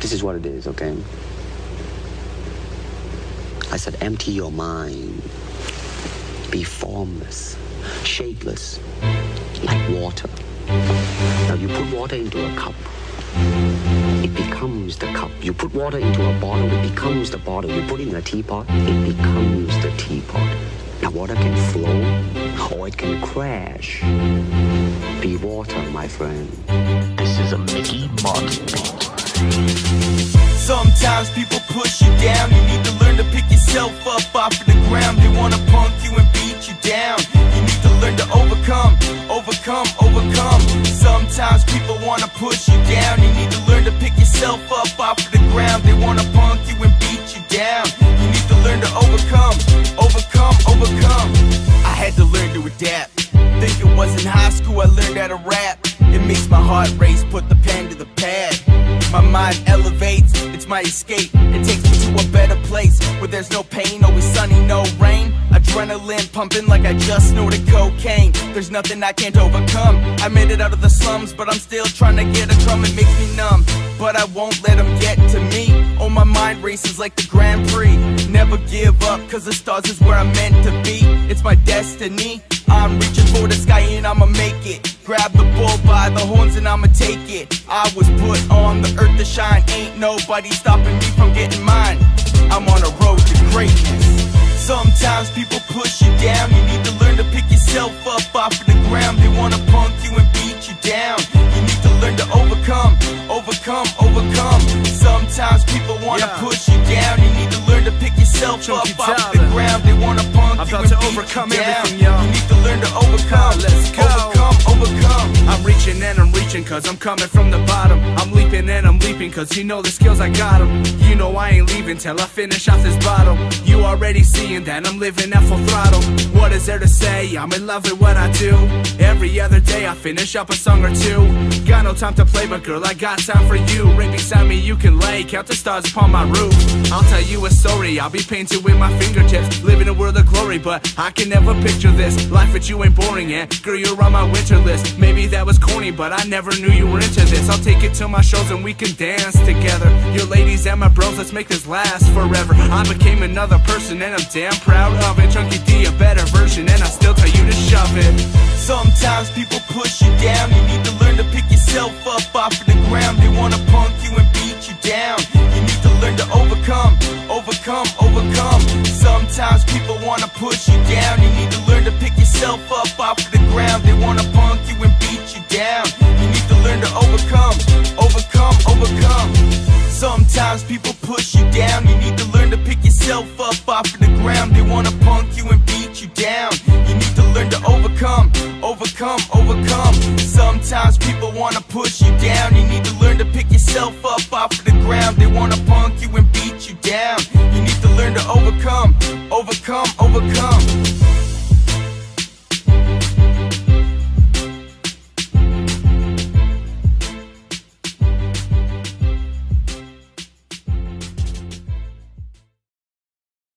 This is what it is, okay? I said, empty your mind. Be formless, shapeless, like water. Now you put water into a cup, it becomes the cup. You put water into a bottle, it becomes the bottle. You put it in a teapot, it becomes the teapot. Now water can flow or it can crash. Be water, my friend. This is a Mickey Martin beat. Sometimes people push you down. You need to learn to pick yourself up off of the ground. They wanna punk you and beat you down. You need to learn to overcome, overcome, overcome. Sometimes people wanna push you down. You need to learn to pick yourself up off of the ground. They wanna punk you and beat you down. You need to learn to overcome, overcome, overcome. I had to learn to adapt. Think it was in high school I learned how to rap. It makes my heart race, put the pen to the pad. My mind elevates, it's my escape. It takes me to a better place where there's no pain, always sunny, no rain. Adrenaline pumping like I just snorted cocaine. There's nothing I can't overcome. I made it out of the slums, but I'm still trying to get a crumb. It makes me numb, but I won't let them get to me. Oh, my mind races like the Grand Prix. Never give up, cause the stars is where I'm meant to be. It's my destiny. I'm reaching for the sky and I'ma make it. Grab the bull by the horns and I'ma take it. I was put on the earth to shine. Ain't nobody stopping me from getting mine. I'm on a road to greatness. Sometimes people push you down. You need to learn to pick yourself up yourself Chunky up off of the ground. They wanna punk I'm you about to overcome you everything, y'all. You need to learn to overcome. Let's go. Overcome, overcome. I'm reaching and I'm reaching cause I'm coming from the bottom. Cause you know the skills I got got 'em. You know I ain't leaving till I finish off this bottle. You already seeing that I'm living at full throttle. What is there to say? I'm in love with what I do. Every other day I finish up a song or two. Got no time to play, but girl, I got time for you. Right beside me, you can lay. Count the stars upon my roof. I'll tell you a story. I'll be painted with my fingertips. Living a world of glory, but I can never picture this. Life with you ain't boring, yeah. Girl, you're on my winter list. Maybe that was corny, but I never knew you were into this. I'll take it to my shows and we can dance together. Your ladies and my bros, let's make this last forever. I became another person and I'm damn proud of it. Chunky D, a better version, and I still tell you to shove it. Sometimes people push you down. You need to learn to pick yourself up off of the ground. They wanna punk you and beat you down. You need to learn to overcome, overcome, overcome. Sometimes people wanna push you down. You need to learn to pick yourself up off of the ground. They wanna punk you and beat you down. People push you down. You need to learn to pick yourself up off of the ground. They wanna punk you and beat you down. You need to learn to overcome, overcome, overcome. Sometimes people wanna push you down. You need to learn to pick yourself up off of the ground. They wanna punk you and beat you down. You need to learn to overcome, overcome, overcome.